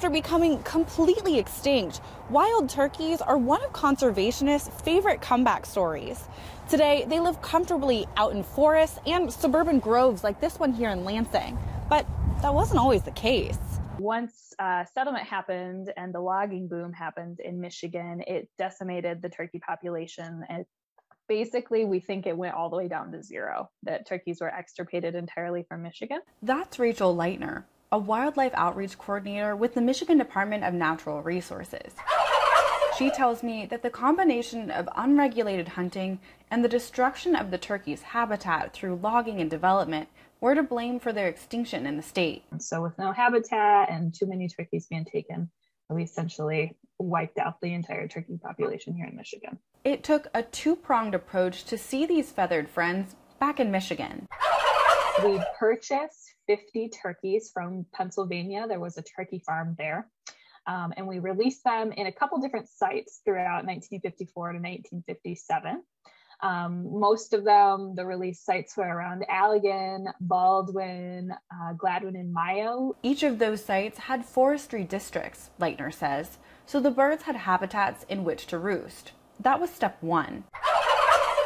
After becoming completely extinct, wild turkeys are one of conservationists' favorite comeback stories. Today, they live comfortably out in forests and suburban groves like this one here in Lansing. But that wasn't always the case. Once uh, settlement happened and the logging boom happened in Michigan, it decimated the turkey population. And basically, we think it went all the way down to zero, that turkeys were extirpated entirely from Michigan. That's Rachel Leitner, a wildlife outreach coordinator with the Michigan Department of Natural Resources. She tells me that the combination of unregulated hunting and the destruction of the turkey's habitat through logging and development were to blame for their extinction in the state. So, with no habitat and too many turkeys being taken, we essentially wiped out the entire turkey population here in Michigan. It took a two pronged approach to see these feathered friends back in Michigan. We purchased 50 turkeys from Pennsylvania. There was a turkey farm there. Um, and we released them in a couple different sites throughout 1954 to 1957. Um, most of them, the release sites were around Allegan, Baldwin, uh, Gladwin, and Mio. Each of those sites had forestry districts, Leitner says, so the birds had habitats in which to roost. That was step one.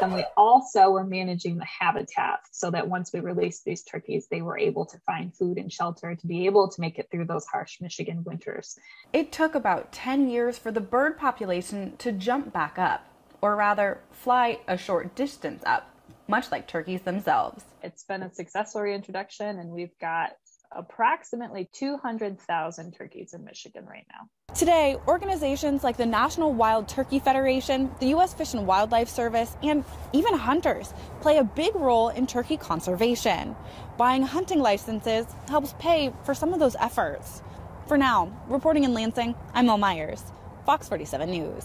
And we also were managing the habitat so that once we released these turkeys, they were able to find food and shelter to be able to make it through those harsh Michigan winters. It took about 10 years for the bird population to jump back up or rather, fly a short distance up, much like turkeys themselves. It's been a successful reintroduction, and we've got approximately 200,000 turkeys in Michigan right now. Today, organizations like the National Wild Turkey Federation, the U.S. Fish and Wildlife Service, and even hunters play a big role in turkey conservation. Buying hunting licenses helps pay for some of those efforts. For now, reporting in Lansing, I'm Mel Myers, Fox 47 News.